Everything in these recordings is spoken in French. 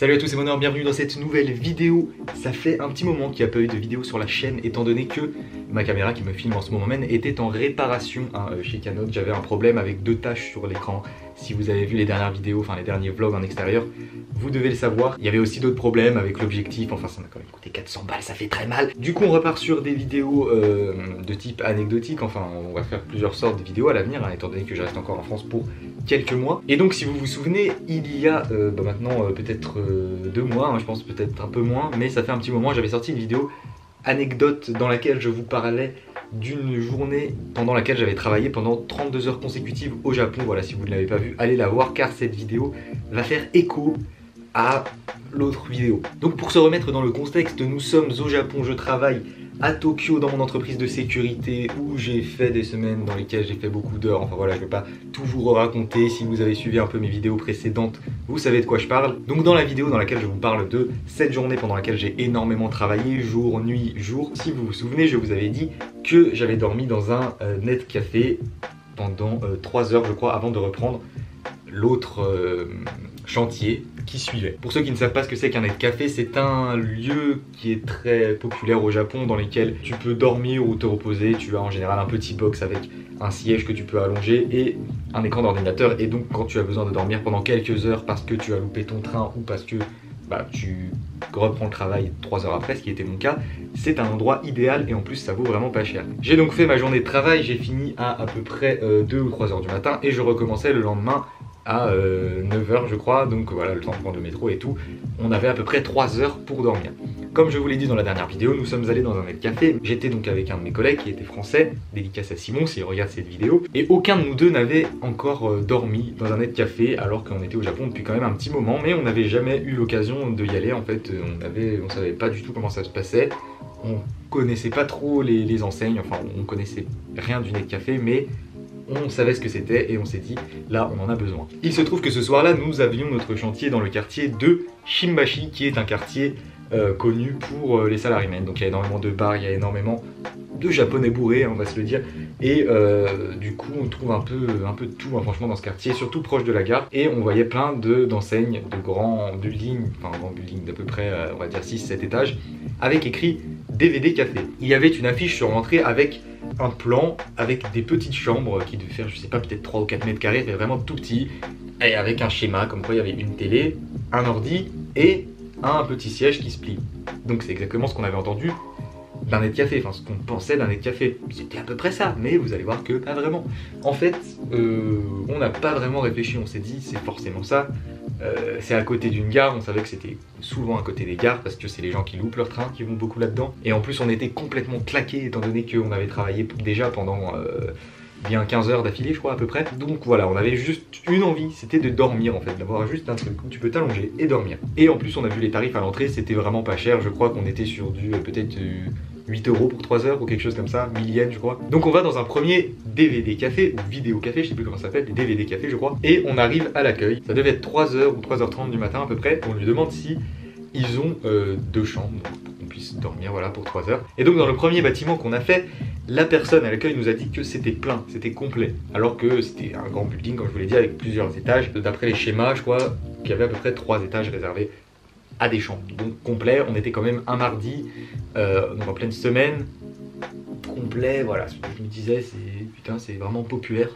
Salut à tous, c'est Monor, bienvenue dans cette nouvelle vidéo. Ça fait un petit moment qu'il n'y a pas eu de vidéo sur la chaîne étant donné que ma caméra qui me filme en ce moment même était en réparation hein, euh, chez Canon. J'avais un problème avec deux taches sur l'écran. Si vous avez vu les dernières vidéos, enfin les derniers vlogs en extérieur, vous devez le savoir. Il y avait aussi d'autres problèmes avec l'objectif, enfin ça m'a quand même coûté 400 balles, ça fait très mal. Du coup on repart sur des vidéos euh, de type anecdotique, enfin on va faire plusieurs sortes de vidéos à l'avenir, hein, étant donné que je reste encore en France pour quelques mois. Et donc si vous vous souvenez, il y a euh, bah, maintenant peut-être deux mois, hein, je pense peut-être un peu moins, mais ça fait un petit moment, j'avais sorti une vidéo anecdote dans laquelle je vous parlais d'une journée pendant laquelle j'avais travaillé pendant 32 heures consécutives au Japon. Voilà, si vous ne l'avez pas vu, allez la voir car cette vidéo va faire écho à l'autre vidéo. Donc pour se remettre dans le contexte, nous sommes au Japon, je travaille à Tokyo dans mon entreprise de sécurité où j'ai fait des semaines dans lesquelles j'ai fait beaucoup d'heures. Enfin voilà, je ne vais pas tout vous raconter. Si vous avez suivi un peu mes vidéos précédentes, vous savez de quoi je parle. Donc dans la vidéo dans laquelle je vous parle de cette journée pendant laquelle j'ai énormément travaillé, jour, nuit, jour, si vous vous souvenez, je vous avais dit que j'avais dormi dans un euh, net café pendant 3 euh, heures je crois avant de reprendre l'autre euh, chantier qui suivait. Pour ceux qui ne savent pas ce que c'est qu'un net café, c'est un lieu qui est très populaire au Japon dans lequel tu peux dormir ou te reposer. Tu as en général un petit box avec un siège que tu peux allonger et un écran d'ordinateur. Et donc quand tu as besoin de dormir pendant quelques heures parce que tu as loupé ton train ou parce que bah, tu reprends le travail 3 heures après, ce qui était mon cas, c'est un endroit idéal et en plus ça vaut vraiment pas cher. J'ai donc fait ma journée de travail, j'ai fini à à peu près 2 euh, ou 3 heures du matin et je recommençais le lendemain à 9h euh, je crois, donc voilà le temps de prendre le métro et tout, on avait à peu près 3 heures pour dormir. Comme je vous l'ai dit dans la dernière vidéo, nous sommes allés dans un net café, j'étais donc avec un de mes collègues qui était français, dédicace à Simon s'il regarde cette vidéo, et aucun de nous deux n'avait encore euh, dormi dans un net café alors qu'on était au Japon depuis quand même un petit moment, mais on n'avait jamais eu l'occasion de y aller en fait, on, avait, on savait pas du tout comment ça se passait, on connaissait pas trop les, les enseignes, enfin on connaissait rien du net café, mais on savait ce que c'était et on s'est dit là on en a besoin. Il se trouve que ce soir là nous avions notre chantier dans le quartier de Shimbashi qui est un quartier euh, connu pour euh, les salariés. Donc il y a énormément de bars, il y a énormément de japonais bourrés, on va se le dire. Et euh, du coup, on trouve un peu, un peu de tout, hein, franchement, dans ce quartier, surtout proche de la gare. Et on voyait plein d'enseignes, de, grands buildings, enfin, grands buildings d'à peu près, on va dire 6-7 étages, avec écrit DVD Café. Il y avait une affiche sur l'entrée avec un plan avec des petites chambres qui devaient faire, je sais pas, peut-être 3 ou 4 mètres carrés, mais vraiment tout petit, et avec un schéma, comme quoi il y avait une télé, un ordi et un petit siège qui se plie. Donc c'est exactement ce qu'on avait entendu d'un net café, enfin ce qu'on pensait d'un net café. C'était à peu près ça, mais vous allez voir que pas vraiment. En fait, euh, on n'a pas vraiment réfléchi, on s'est dit c'est forcément ça. Euh, c'est à côté d'une gare, on savait que c'était souvent à côté des gares parce que c'est les gens qui loupent leur train qui vont beaucoup là-dedans. Et en plus on était complètement claqués étant donné qu'on avait travaillé déjà pendant euh, bien 15 heures d'affilée je crois à peu près. Donc voilà, on avait juste une envie, c'était de dormir en fait, d'avoir juste un truc où tu peux t'allonger et dormir. Et en plus on a vu les tarifs à l'entrée, c'était vraiment pas cher, je crois qu'on était sur du peut-être 8 euros pour 3 heures ou quelque chose comme ça, 1000 yens je crois. Donc on va dans un premier DVD café, ou vidéo café, je sais plus comment ça s'appelle, des DVD café je crois, et on arrive à l'accueil. Ça devait être 3h ou 3h30 du matin à peu près, on lui demande si ils ont euh, deux chambres pour qu'on puisse dormir voilà pour 3 heures. Et donc dans le premier bâtiment qu'on a fait, la personne à l'accueil nous a dit que c'était plein, c'était complet. Alors que c'était un grand building, comme je vous l'ai dit, avec plusieurs étages. D'après les schémas, je crois qu'il y avait à peu près 3 étages réservés à des chambres. Donc complet, on était quand même un mardi, euh, donc en pleine semaine, complet, voilà, ce que je me disais, c'est putain, c'est vraiment populaire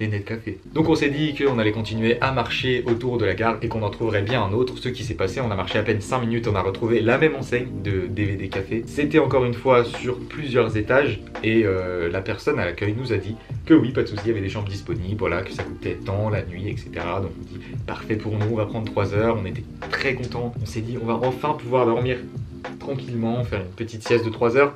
les net café. Donc on s'est dit qu'on allait continuer à marcher autour de la gare et qu'on en trouverait bien un autre. Ce qui s'est passé, on a marché à peine 5 minutes, on a retrouvé la même enseigne de DVD café. C'était encore une fois sur plusieurs étages et euh, la personne à l'accueil nous a dit que oui, pas de souci, il y avait des chambres disponibles, voilà, que ça coûtait tant la nuit, etc. Donc on dit parfait pour nous, on va prendre 3 heures, on était très contents. On s'est dit on va enfin pouvoir dormir tranquillement, faire une petite sieste de 3 heures.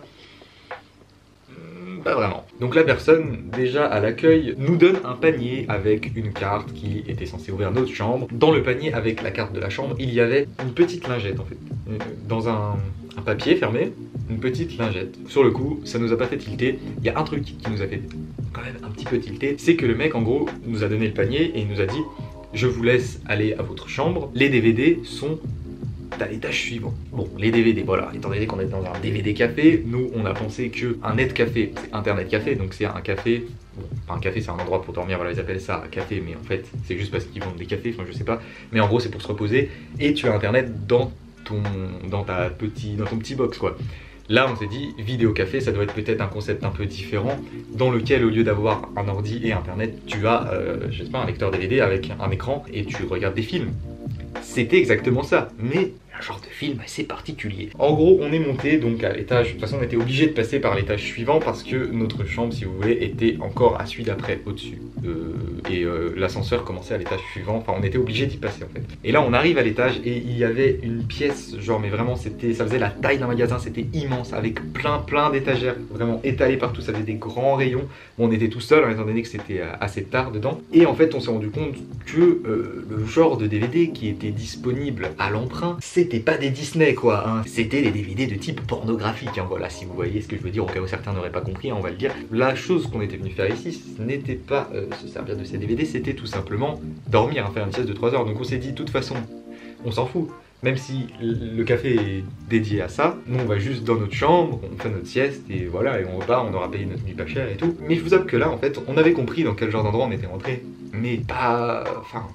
Pas vraiment. Donc la personne, déjà à l'accueil, nous donne un panier avec une carte qui était censée ouvrir notre chambre. Dans le panier avec la carte de la chambre, il y avait une petite lingette en fait. Euh, dans un, papier fermé, une petite lingette. Sur le coup, ça nous a pas fait tilter. Il y a un truc qui nous a fait quand même un petit peu tilter, c'est que le mec en gros nous a donné le panier et il nous a dit je vous laisse aller à votre chambre. Les DVD sont t'as l'étage suivant. Bon, les DVD, voilà, étant donné qu'on est dans un DVD café, nous on a pensé que un net café, c'est internet café, donc c'est un café, bon, un café c'est un endroit pour dormir, voilà, ils appellent ça café, mais en fait c'est juste parce qu'ils vendent des cafés, enfin je sais pas, mais en gros c'est pour se reposer, et tu as internet dans ton, dans ta petit, dans ton petit box quoi. Là, on s'est dit, vidéo café, ça doit être peut-être un concept un peu différent, dans lequel, au lieu d'avoir un ordi et internet, tu as, euh, je sais pas, un lecteur DVD avec un écran et tu regardes des films. C'était exactement ça, mais genre de film assez particulier. En gros, on est monté donc à l'étage. De toute façon, on était obligé de passer par l'étage suivant parce que notre chambre, si vous voulez, était encore à celui d'après, au-dessus. Euh, et euh, l'ascenseur commençait à l'étage suivant. Enfin, on était obligé d'y passer en fait. Et là, on arrive à l'étage et il y avait une pièce, genre, mais vraiment, c'était, ça faisait la taille d'un magasin. C'était immense avec plein, plein d'étagères, vraiment étalées partout. Ça faisait des grands rayons. On était tout seul, étant donné que c'était euh, assez tard dedans. Et en fait, on s'est rendu compte que le genre de DVD qui était disponible à l'emprunt, c'est c'était pas des Disney quoi, hein. c'était des DVD de type pornographique, hein. voilà, si vous voyez ce que je veux dire, au cas où certains n'auraient pas compris, hein, on va le dire. La chose qu'on était venu faire ici, ce n'était pas euh, se servir de ces DVD, c'était tout simplement dormir, faire une sieste de 3 heures. Donc on s'est dit, de toute façon, on s'en fout. Même si le café est dédié à ça, nous on va juste dans notre chambre, on fait notre sieste et voilà, et on repart, on aura payé notre nuit pas cher et tout. Mais je vous avoue que là, en fait, on avait compris dans quel genre d'endroit on était rentré, mais pas... Enfin,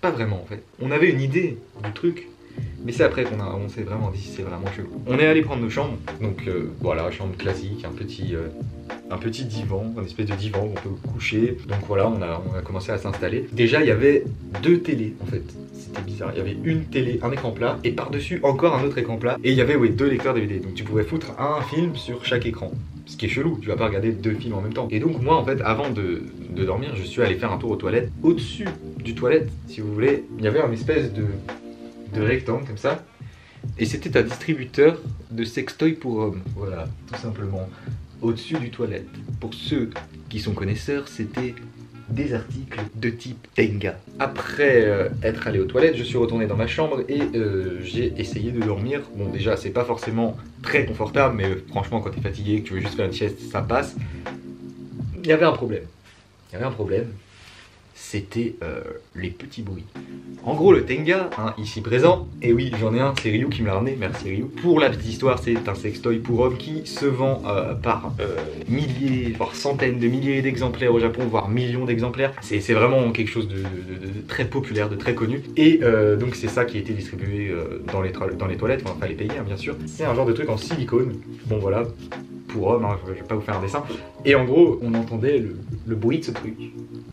pas vraiment en fait. On avait une idée du truc, mais c'est après qu'on on s'est vraiment dit c'est vraiment chelou. On est allé prendre nos chambres, donc euh, voilà, chambre classique, un petit, euh, un petit divan, un espèce de divan où on peut coucher. Donc voilà, on a, on a commencé à s'installer. Déjà, il y avait deux télés en fait. C'était bizarre. Il y avait une télé, un écran plat, et par-dessus encore un autre écran plat. Et il y avait ouais, deux lecteurs DVD. Donc tu pouvais foutre un film sur chaque écran. Ce qui est chelou, tu vas pas regarder deux films en même temps. Et donc moi en fait, avant de, de dormir, je suis allé faire un tour aux toilettes. Au-dessus du toilette, si vous voulez, il y avait un espèce de de rectangle comme ça. Et c'était un distributeur de sextoy pour hommes. Voilà, tout simplement. Au-dessus du toilette. Pour ceux qui sont connaisseurs, c'était des articles de type Tenga. Après euh, être allé aux toilettes, je suis retourné dans ma chambre et euh, j'ai essayé de dormir. Bon déjà c'est pas forcément très confortable, mais euh, franchement quand t'es fatigué, que tu veux juste faire une sieste, ça passe. Il y avait un problème. Il y avait un problème, c'était euh, les petits bruits. En gros, le Tenga, hein, ici présent, et oui, j'en ai un, c'est Ryu qui me l'a ramené, merci Ryu. Pour la petite histoire, c'est un sextoy pour homme qui se vend euh, par euh, milliers, voire centaines de milliers d'exemplaires au Japon, voire millions d'exemplaires. C'est vraiment quelque chose de, très populaire, de très connu. Et donc c'est ça qui a été distribué dans, les dans les toilettes, enfin les payer hein, bien sûr. C'est un genre de truc en silicone. Bon voilà, pour homme, hein, je vais pas vous faire un dessin. Et en gros, on entendait le, bruit de ce truc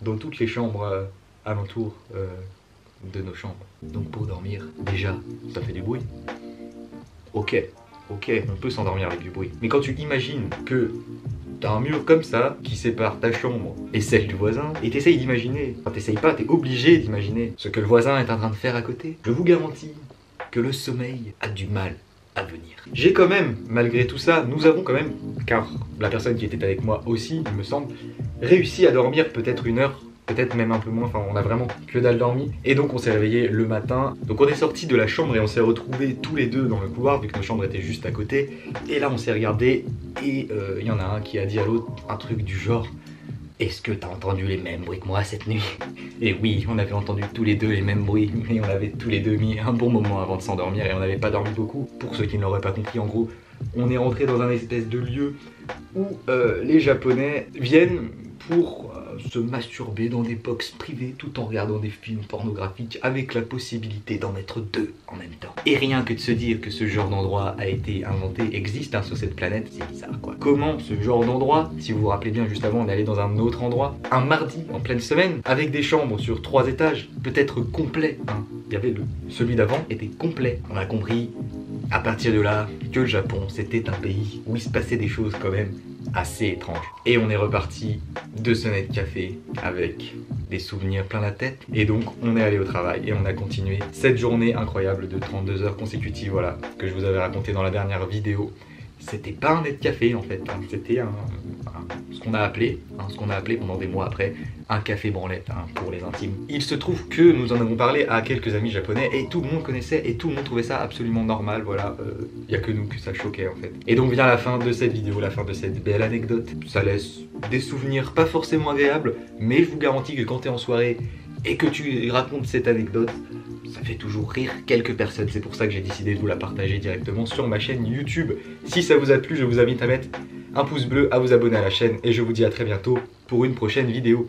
dans toutes les chambres euh, alentour euh, de nos chambres. Donc pour dormir, déjà, ça fait du bruit. Ok, ok, on peut s'endormir avec du bruit. Mais quand tu imagines que t'as un mur comme ça qui sépare ta chambre et celle du voisin, et t'essayes d'imaginer, enfin t'essayes pas, t'es obligé d'imaginer ce que le voisin est en train de faire à côté, je vous garantis que le sommeil a du mal J'ai quand même, malgré tout ça, nous avons quand même, car la personne qui était avec moi aussi, il me semble, réussi à dormir peut-être une heure peut-être même un peu moins, enfin on a vraiment que dalle dormi. Et donc on s'est réveillé le matin. Donc on est sorti de la chambre et on s'est retrouvés tous les deux dans le couloir vu que nos chambres étaient juste à côté. Et là on s'est regardé et euh, il y en a un qui a dit à l'autre un truc du genre est-ce que t'as entendu les mêmes bruits que moi cette nuit? Et oui, on avait entendu tous les deux les mêmes bruits, mais on avait tous les deux mis un bon moment avant de s'endormir et on n'avait pas dormi beaucoup. Pour ceux qui ne l'auraient pas compris, en gros, on est rentré dans un espèce de lieu où euh, les Japonais viennent pour se masturber dans des box privées tout en regardant des films pornographiques avec la possibilité d'en mettre deux en même temps. Et rien que de se dire que ce genre d'endroit a été inventé, existe hein, sur cette planète, c'est bizarre quoi. Comment ce genre d'endroit, si vous vous rappelez bien juste avant on est dans un autre endroit, un mardi en pleine semaine, avec des chambres sur trois étages, peut-être complet, hein. il y avait celui d'avant était complet. On a compris à partir de là que le Japon c'était un pays où il se passait des choses quand même assez étrange. Et on est reparti de net café avec des souvenirs plein la tête. Et donc on est allé au travail et on a continué cette journée incroyable de 32 heures consécutives, voilà, que je vous avais raconté dans la dernière vidéo c'était pas un net café en fait, hein. c'était un, ce qu'on a appelé, hein, ce qu'on a appelé pendant des mois après, un café branlette hein, pour les intimes. Il se trouve que nous en avons parlé à quelques amis japonais et tout le monde connaissait et tout le monde trouvait ça absolument normal, voilà, il euh, a que nous que ça choquait en fait. Et donc vient la fin de cette vidéo, la fin de cette belle anecdote. Ça laisse des souvenirs pas forcément agréables, mais je vous garantis que quand t'es en soirée et que tu racontes cette anecdote, fait toujours rire quelques personnes. C'est pour ça que j'ai décidé de vous la partager directement sur ma chaîne YouTube. Si ça vous a plu, je vous invite à mettre un pouce bleu, à vous abonner à la chaîne et je vous dis à très bientôt pour une prochaine vidéo.